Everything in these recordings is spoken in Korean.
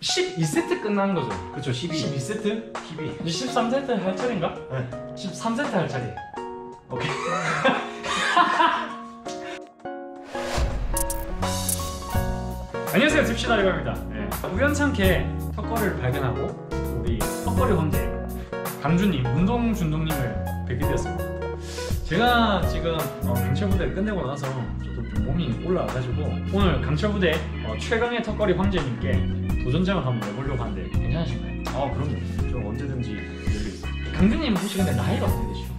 12세트 끝난 거죠? 그쵸 12 12세트? 12 이제 13세트 할 차례인가? 네 13세트 할 차례. 오케이. 안녕하세요, 딥시다 이거입니다. 네. 우연찮게 턱걸이를 발견하고 우리 턱걸이 황제 강준님, 운동 준동님을 뵙게 되었습니다. 제가 지금 어, 강철 부대를 끝내고 나서 저도 좀 몸이 올라와가지고 오늘 강철 부대 어, 최강의 턱걸이 황제님께 도전장을 한번 내보려고 하는데 괜찮으신가요? 아 그럼요 저 언제든지 열려있어요 강준님 혹시 근데 나이가 어떻게 되시죠?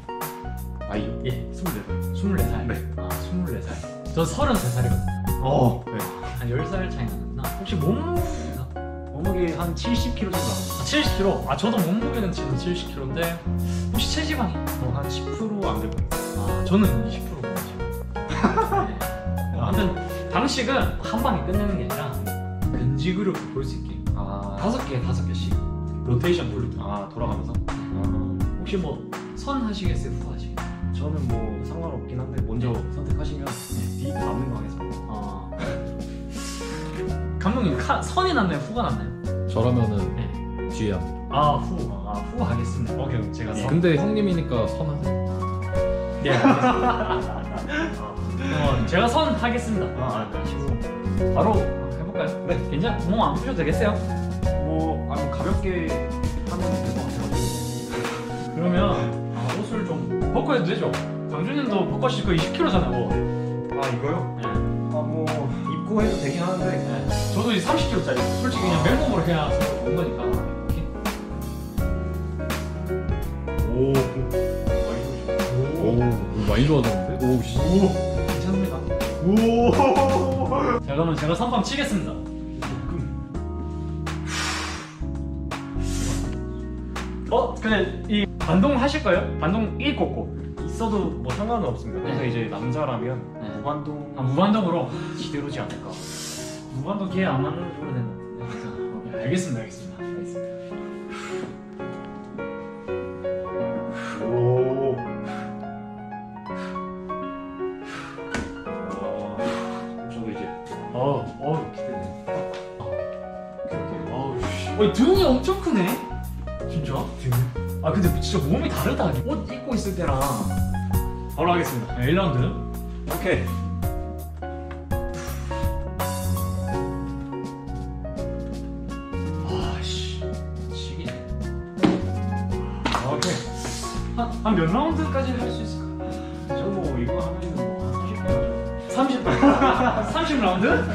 아이요? 예, 24살 24살. 네. 아, 24살. 저 33살이거든요. 어 네. 한 10살 차이 나는구나. 혹시 몸무게가? 몸무게 한 70kg 정도 아, 70kg. 아, 저도 몸무게는 지금 70kg인데 혹시 체지방이? 나와요 한 10%안 되고 아, 저는 20%거든요. 네. 아무튼 방식은 한 방에 끝내는 게 아니라 근 지그룹 볼 수 있게 아, 다섯 개 다섯 개씩 로테이션 돌리고 아 돌아가면서? 아, 혹시 뭐 선 하시겠어요? 후 하시겠어요? 저는 뭐 상관없긴 한데 먼저 선택하시면 D 남는 거 하겠습니다 아. 감독님 카, 선이 났나요? 후가 났나요? 저라면은 네. 뒤에 합니다. 아, 후. 아, 후 하겠습니다. 오케이, 제가 선. 근데 형님이니까 선하세요. 네, 알겠습니다. 어, 제가 선 하겠습니다. 아, 네. 바로 해볼까요? 네. 괜찮? 몸안 푸셔도 되겠어요? 뭐, 아, 뭐 가볍게 하면 될 것 같아가지고 그러면 아, 옷을 좀 벗고 해도 되죠? 강준님도 벗고 거의 20kg잖아요. 뭐. 아 이거요? 네. 아뭐 입고 해도 되긴 하는데 네. 저도 이 30kg짜리. 솔직히 그냥 맨몸으로 해야 온 거니까. 이렇게. 오 많이 오, 많이 좋아졌는데? 오, 씨. 괜찮습니다. 오 자, 그러면 제가 선방 치겠습니다. 어, 근데 이 반동 하실 거예요? 반동 1 꽂고. 있어도 뭐 상관은 없습니다. 근데 네. 이제 남자라면 네. 무반동 아, 무반동으로. 지대로지 않을까. 무반동 기회 안 맞는 걸로 된다. 네, 알겠습니다, 알겠습니다. 알겠습니다. 어, 등이 엄청 크네? 진짜? 등? 아, 근데 진짜 몸이 다르다. 옷 입고 있을 때랑. 바로 하겠습니다. 네, 1라운드. 오케이. 아, 씨. 시기네. 오케이. 한, 한몇 라운드까지 할 수 있을까? 저뭐 이거 하면은 뭐 30분 30, 30라운드?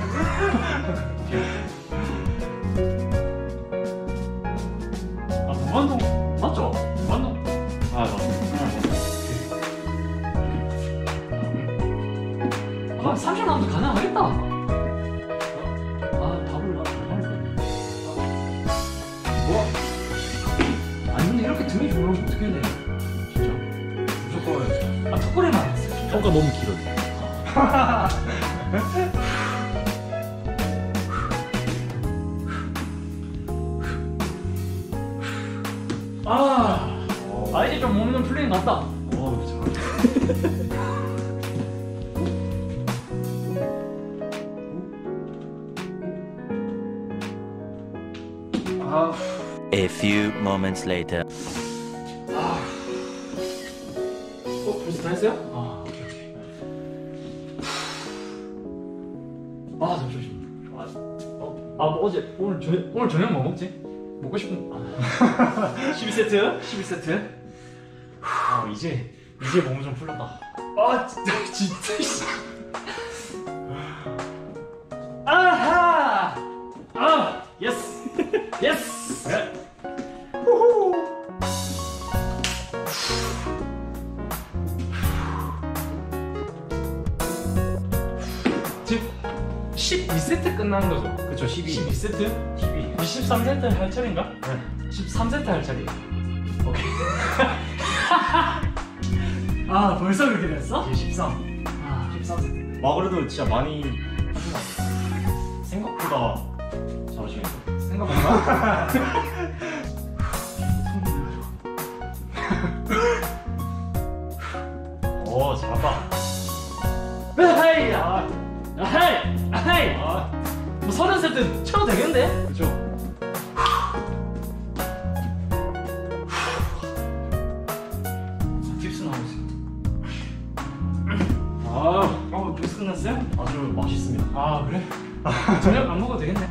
아, 30라운드 가능하겠다. 아, 답을 나 답을 뭐? 아니 근데 이렇게 등이 좋으면 어떻게 해야 돼? 진짜. 무조건 아, 턱걸이만 안. 진짜. 혀가 너무 길어요. 아, 아 이제 좀 몸은 풀리는 것 같다. 어 잘. A few moments later. 어, 벌써 다 했어요? 아, 오케이, 오케이. 아, 잠시만. 아, 어, 아, 뭐 어제 오늘 저 오늘 저녁 뭐 먹지? 먹고 싶은 아. 12세트? 12세트? 아, 이제 이제 몸이 좀 풀렸다. 아, 진짜 진짜. 지금 12세트 끝난 거죠? 그쵸 12. 12세트? 12. 23세트 할 차례인가? 네. 13세트 할 차례. 오케이. 아 벌써 그렇게 됐어? 이제 13. 아 13세트. 와 그래도 진짜 많이. 생각보다 잘하시겠네요. 생각보다. 아하이! 아하이! 아, 뭐 서른 살때 쳐도 되겠는데? 그쵸? 깁스 나오고 아, 아, 어, 벌써 끝났어요? 아주 맛있습니다. 아, 그래? 저녁 안 먹어도 되겠네.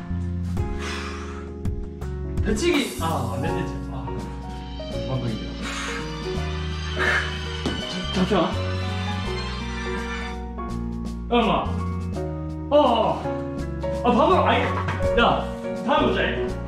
배치기! 아, 안 되지. 아, 네, 네, 네. 아 완동입니다. 잠- 잠시만. 엄마. 아 밥을 아니 야 다음에 보자.